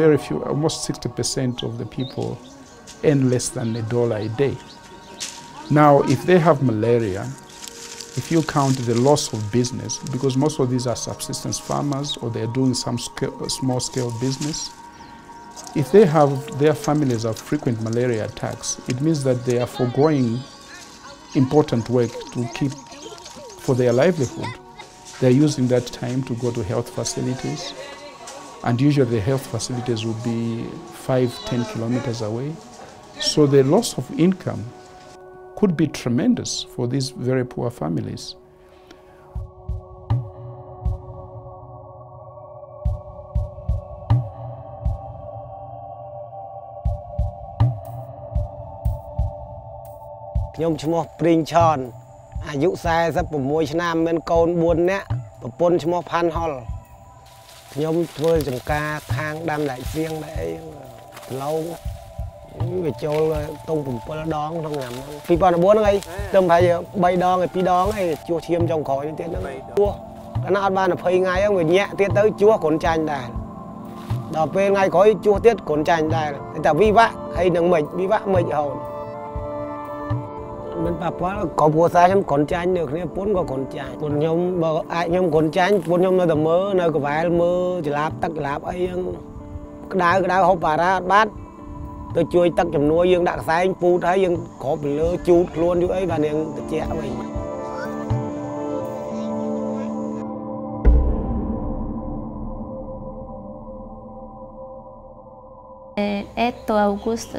Very few, almost 60% of the people earn less than a dollar a day. Now, if they have malaria, if you count the loss of business, because most of these are subsistence farmers or they're doing some small scale business, if they have their families have frequent malaria attacks, it means that they are foregoing important work to keep for their livelihood. They're using that time to go to health facilities, and usually the health facilities will be five, ten kilometers away. So the loss of income could be tremendous for these very poor families.ខ្ញុំឈ្មោះព្រីងឆនអាយុ46ឆ្នាំមានកូន4នាក់ប្រពន្ធឈ្មោះផាន់ហុល ខ្ញុំធ្វើចំការខាងដាំដាច់សៀងដែរអីគីឡូវាចូលតុង7ដងក្នុងឆ្នាំ2014ហ្នឹងអីទៅប្រហែល3ដងឯ2ដងឯងជួសឈាមចុងក្រោយនេះទៀតហ្នឹងជួសកាលណាអត់បាន20ថ្ងៃហ្នឹងវាញាក់ទៀតទៅជួសគ្រុនចាញ់ដែរដល់ពេលថ្ងៃក្រោយជួសទៀតគ្រុនចាញ់ដែរតែវិបាក់ហើយនឹងមិនវិបាក់មិនរហូត មិនប៉ះពាល់ក៏គ្រួសារខ្ញុំគ្រុនចាញ់នៅគ្នាពុនក៏គ្រុនចាញ់ពុនខ្ញុំបើអាចខ្ញុំគ្រុនចាញ់ពុនខ្ញុំនៅតែមើលនៅកវែលមើលចលាបទឹកចលាបអីហ្នឹងក្តៅក្តៅហូបបារ៉ាអត់បាត់ទៅជួយទឹកចំនួនយើងដាក់ខ្សែងពូតហើយយើងគ្របពីលើជូតខ្លួនយូរអីបាទនាងតិចវិញ Eh, Eto Augusto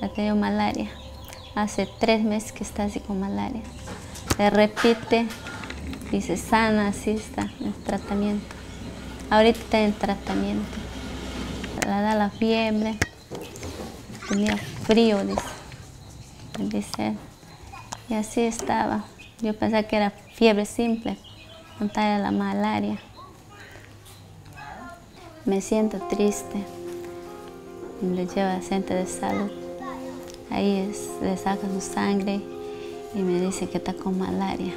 ha tenido malaria. Hace tres meses que está así con malaria. Se repite y se sana, así está en tratamiento. Ahorita está en tratamiento. Le da la fiebre. Tenía frío, dice. Dice. Y así estaba. Yo pensaba que era fiebre simple, no era la malaria. Me siento triste. Le lleva al centro de salud. Ahí es, le sacan su sangre y me dice que está con malaria.